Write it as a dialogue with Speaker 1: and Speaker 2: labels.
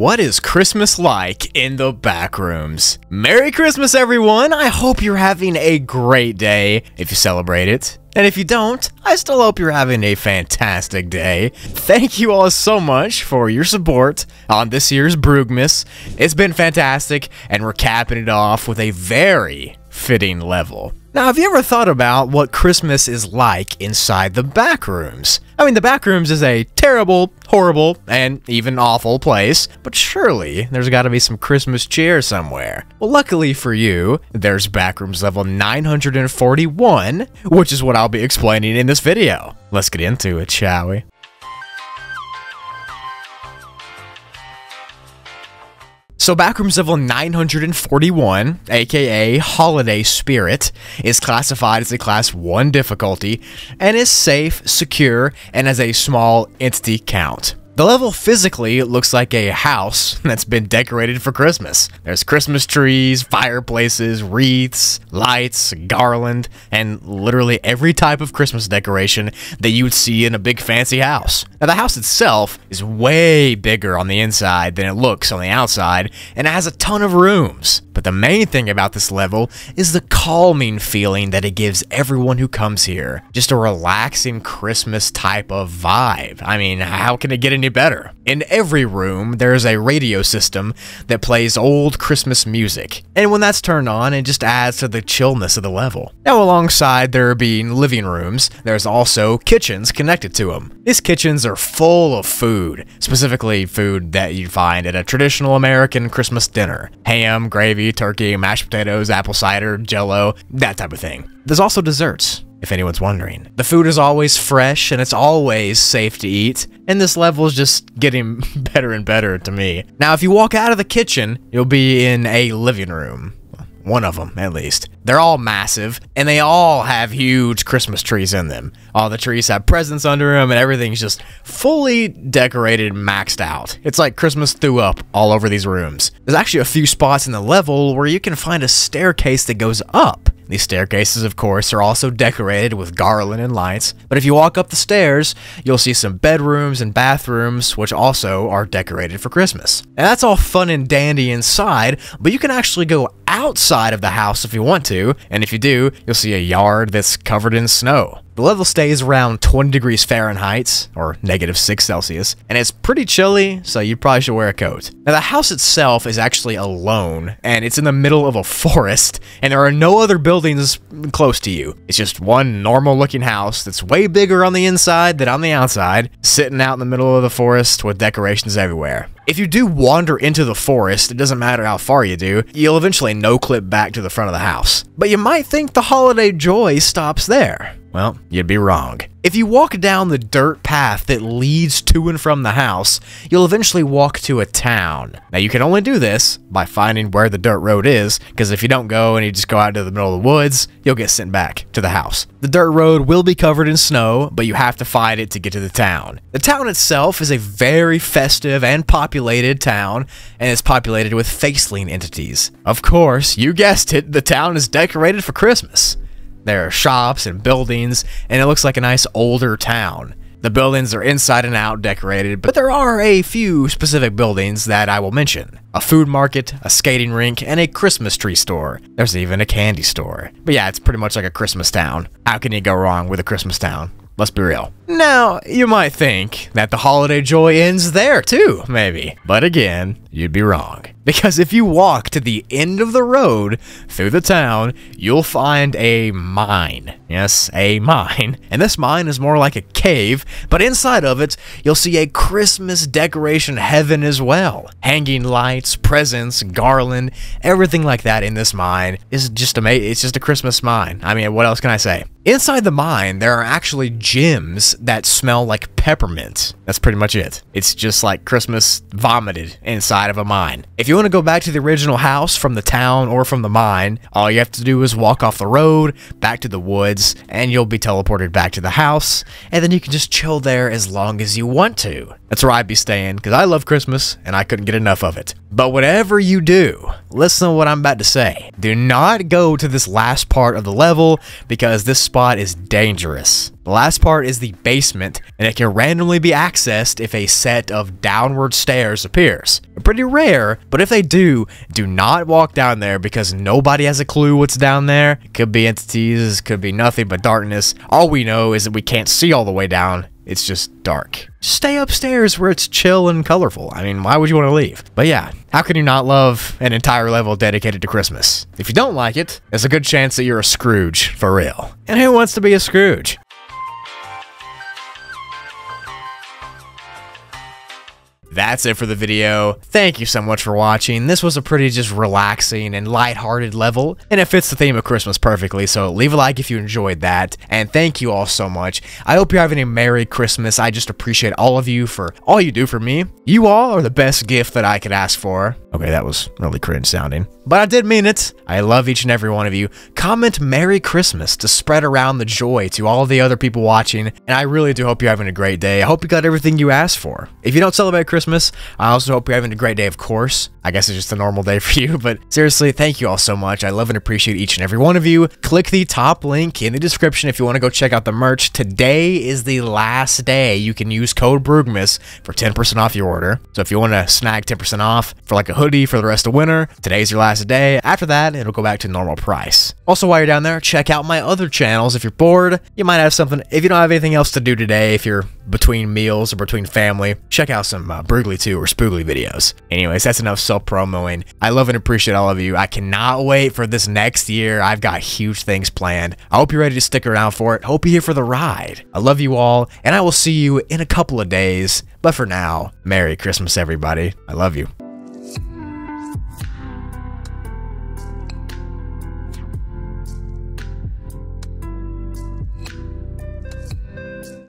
Speaker 1: What is Christmas like in the backrooms? Merry Christmas, everyone! I hope you're having a great day if you celebrate it. And if you don't, I still hope you're having a fantastic day. Thank you all so much for your support on this year's Broogmas. It's been fantastic, and we're capping it off with a very fitting level. Now, have you ever thought about what Christmas is like inside the backrooms? I mean, the backrooms is a terrible, horrible, and even awful place, but surely there's gotta be some Christmas cheer somewhere. Well, luckily for you, there's backrooms level 941, which is what I'll be explaining in this video. Let's get into it, shall we? So Backrooms level 941, aka Holiday Spirit, is classified as a class 1 difficulty and is safe, secure, and has a small entity count. The level physically looks like a house that's been decorated for Christmas. There's Christmas trees, fireplaces, wreaths, lights, garland, and literally every type of Christmas decoration that you would see in a big fancy house. Now, the house itself is way bigger on the inside than it looks on the outside, and it has a ton of rooms. But the main thing about this level is the calming feeling that it gives everyone who comes here. Just a relaxing Christmas type of vibe. I mean, how can it get any better? In every room, there's a radio system that plays old Christmas music. And when that's turned on, it just adds to the chillness of the level. Now, alongside there being living rooms, there's also kitchens connected to them. These kitchens are full of food, specifically food that you'd find at a traditional American Christmas dinner. Ham, gravy, turkey, mashed potatoes, apple cider, jello, that type of thing. There's also desserts, if anyone's wondering. The food is always fresh and it's always safe to eat, and this level is just getting better and better to me. Now, if you walk out of the kitchen, you'll be in a living room. One of them, at least. They're all massive, and they all have huge Christmas trees in them. All the trees have presents under them, and everything's just fully decorated, maxed out. It's like Christmas threw up all over these rooms. There's actually a few spots in the level where you can find a staircase that goes up. These staircases, of course, are also decorated with garland and lights, but if you walk up the stairs, you'll see some bedrooms and bathrooms, which also are decorated for Christmas. And that's all fun and dandy inside, but you can actually go outside of the house if you want to, and if you do, you'll see a yard that's covered in snow. The level stays around 20 degrees Fahrenheit, or negative 6 Celsius, and it's pretty chilly, so you probably should wear a coat. Now, the house itself is actually alone, and it's in the middle of a forest, and there are no other buildings close to you. It's just one normal looking house that's way bigger on the inside than on the outside, sitting out in the middle of the forest with decorations everywhere. If you do wander into the forest, it doesn't matter how far you do, you'll eventually no-clip back to the front of the house. But you might think the holiday joy stops there. Well, you'd be wrong. If you walk down the dirt path that leads to and from the house, you'll eventually walk to a town. Now, you can only do this by finding where the dirt road is, because if you don't go and you just go out into the middle of the woods, you'll get sent back to the house. The dirt road will be covered in snow, but you have to find it to get to the town. The town itself is a very festive and populated town, and it's populated with faceling entities. Of course, you guessed it, the town is decorated for Christmas. There are shops and buildings, and it looks like a nice older town. The buildings are inside and out decorated, but there are a few specific buildings that I will mention. A food market, a skating rink, and a Christmas tree store. There's even a candy store. But yeah, it's pretty much like a Christmas town. How can you go wrong with a Christmas town? Let's be real. Now, you might think that the holiday joy ends there too, maybe. But again, you'd be wrong. Because if you walk to the end of the road through the town, you'll find a mine. Yes, a mine. And this mine is more like a cave, but inside of it, you'll see a Christmas decoration heaven as well. Hanging lights, presents, garland, everything like that in this mine is just amazing. It's just a Christmas mine. I mean, what else can I say? Inside the mine, there are actually gems that smell like peppermint. That's pretty much it. It's just like Christmas vomited inside of a mine. If you want to go back to the original house from the town or from the mine, all you have to do is walk off the road, back to the woods, and you'll be teleported back to the house, and then you can just chill there as long as you want to. That's where I'd be staying, because I love Christmas, and I couldn't get enough of it. But whatever you do, listen to what I'm about to say. Do not go to this last part of the level, because this spot is dangerous. The last part is the basement, and it can randomly be accessed if a set of downward stairs appears. Pretty rare, but if they do, do not walk down there because nobody has a clue what's down there. It could be entities, could be nothing but darkness. All we know is that we can't see all the way down. It's just dark. Stay upstairs where it's chill and colorful. I mean, why would you want to leave? But yeah, how can you not love an entire level dedicated to Christmas? If you don't like it, there's a good chance that you're a Scrooge, for real. And who wants to be a Scrooge? That's it for the video. Thank you so much for watching. This was a pretty just relaxing and lighthearted level, and it fits the theme of Christmas perfectly, so leave a like if you enjoyed that, and thank you all so much. I hope you're having a Merry Christmas. I just appreciate all of you for all you do for me. You all are the best gift that I could ask for. Okay, that was really cringe sounding. But I did mean it. I love each and every one of you. Comment Merry Christmas to spread around the joy to all the other people watching, and I really do hope you're having a great day. I hope you got everything you asked for. If you don't celebrate Christmas, I also hope you're having a great day, of course. I guess it's just a normal day for you, but seriously, thank you all so much. I love and appreciate each and every one of you. Click the top link in the description if you want to go check out the merch. Today is the last day you can use code Broogmas for 10% off your order. So if you want to snag 10% off for like a hoodie for the rest of winter. Today's your last day. After that, it'll go back to normal price. Also, while you're down there, check out my other channels. If you're bored, you might have something. If you don't have anything else to do today, if you're between meals or between family, check out some uh, Broogli 2 or Spoogli videos. Anyways, that's enough self-promoing. I love and appreciate all of you. I cannot wait for this next year. I've got huge things planned. I hope you're ready to stick around for it. Hope you're here for the ride. I love you all, and I will see you in a couple of days. But for now, Merry Christmas, everybody. I love you.